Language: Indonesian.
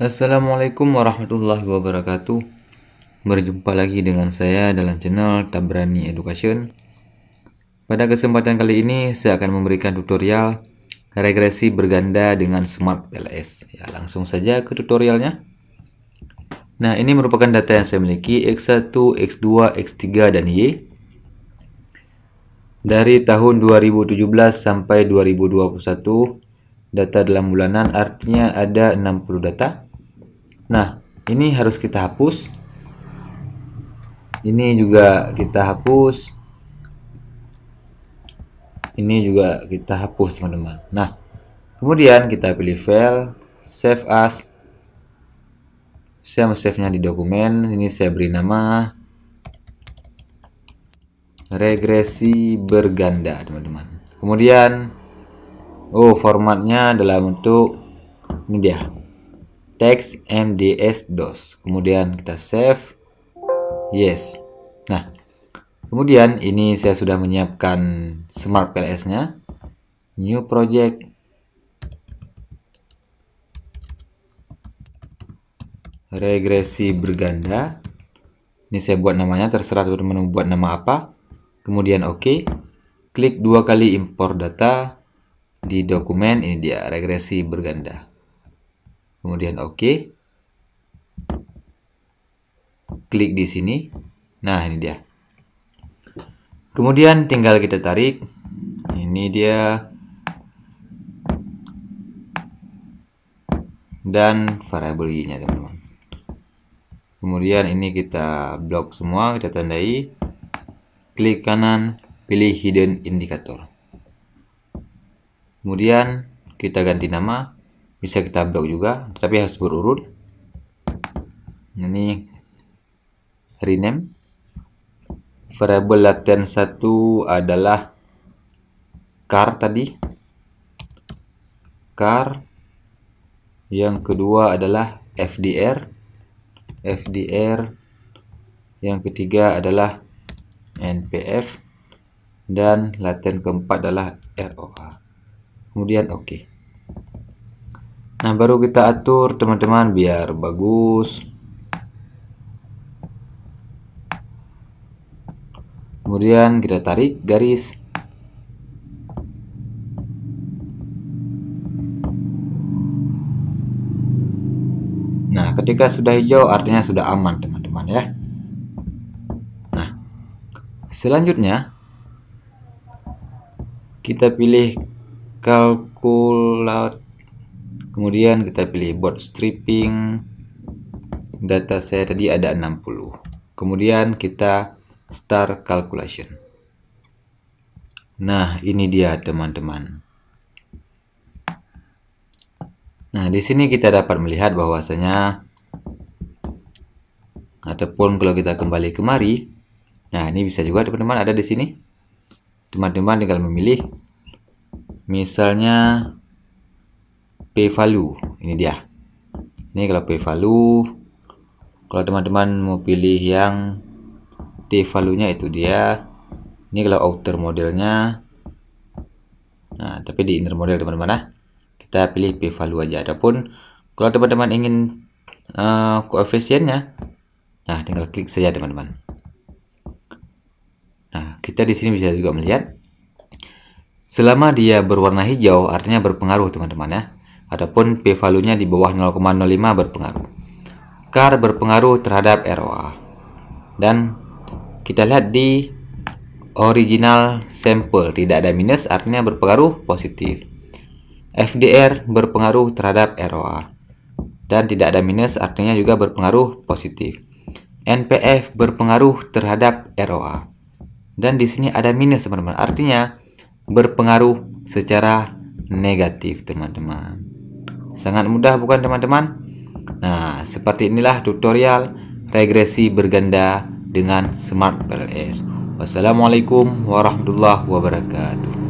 Assalamualaikum warahmatullahi wabarakatuh. Berjumpa lagi dengan saya dalam channel Tabrani Education. Pada kesempatan kali ini saya akan memberikan tutorial regresi berganda dengan Smart PLS ya, Langsung saja ke tutorialnya. Nah ini merupakan data yang saya miliki X1, X2, X3, dan Y. Dari tahun 2017 sampai 2021 data dalam bulanan artinya ada 60 data. Nah ini harus kita hapus. Ini juga kita hapus. Ini juga kita hapus teman-teman. Nah kemudian kita pilih file save as. Saya save nya di dokumen. Ini saya beri nama. Regresi berganda teman-teman. Kemudian Oh, formatnya dalam bentuk ini dia. Teks MDS DOS. Kemudian kita save. Yes. Nah, kemudian ini saya sudah menyiapkan Smart PLS-nya. New project. Regresi berganda. Ini saya buat namanya, terserah teman-teman buat nama apa. Kemudian oke. Okay. Klik dua kali impor data di dokumen ini dia regresi berganda. Kemudian oke. Okay. klik di sini. Nah ini dia. Kemudian tinggal kita tarik. Ini dia. Dan variabel y nya teman-teman. Kemudian ini kita blok semua kita tandai. Klik kanan pilih hidden indicator kemudian kita ganti nama bisa kita blok juga tapi harus berurut. Ini rename. Variable laten satu adalah car tadi. Car yang kedua adalah FDR FDR yang ketiga adalah NPF dan laten keempat adalah ROA kemudian oke. Okay. nah baru kita atur teman-teman biar bagus. Kemudian kita tarik garis. Nah ketika sudah hijau artinya sudah aman teman-teman ya. Nah selanjutnya kita pilih kalkulat kemudian kita pilih board stripping. Data saya tadi ada 60 kemudian kita start calculation. Nah ini dia teman-teman. Nah di sini kita dapat melihat bahwasanya ataupun kalau kita kembali kemari nah ini bisa juga teman-teman ada di sini. Teman-teman tinggal memilih misalnya p value ini dia. Ini kalau p value kalau teman-teman mau pilih yang t value nya itu dia. Ini kalau outer modelnya. Nah tapi di inner model teman-teman nah kita pilih p value aja. Adapun kalau teman-teman ingin uh, koefisiennya nah tinggal klik saja teman-teman. Nah kita di sini bisa juga melihat Selama dia berwarna hijau artinya berpengaruh teman-teman ya. Adapun p value-nya di bawah 0,05 berpengaruh. Car berpengaruh terhadap ROA. Dan kita lihat di original sampel tidak ada minus artinya berpengaruh positif. FDR berpengaruh terhadap ROA dan tidak ada minus artinya juga berpengaruh positif. NPF berpengaruh terhadap ROA dan di sini ada minus teman-teman artinya berpengaruh secara negatif teman-teman. Sangat mudah bukan teman-teman? Nah seperti inilah tutorial regresi berganda dengan Smart PLS wassalamualaikum warahmatullahi wabarakatuh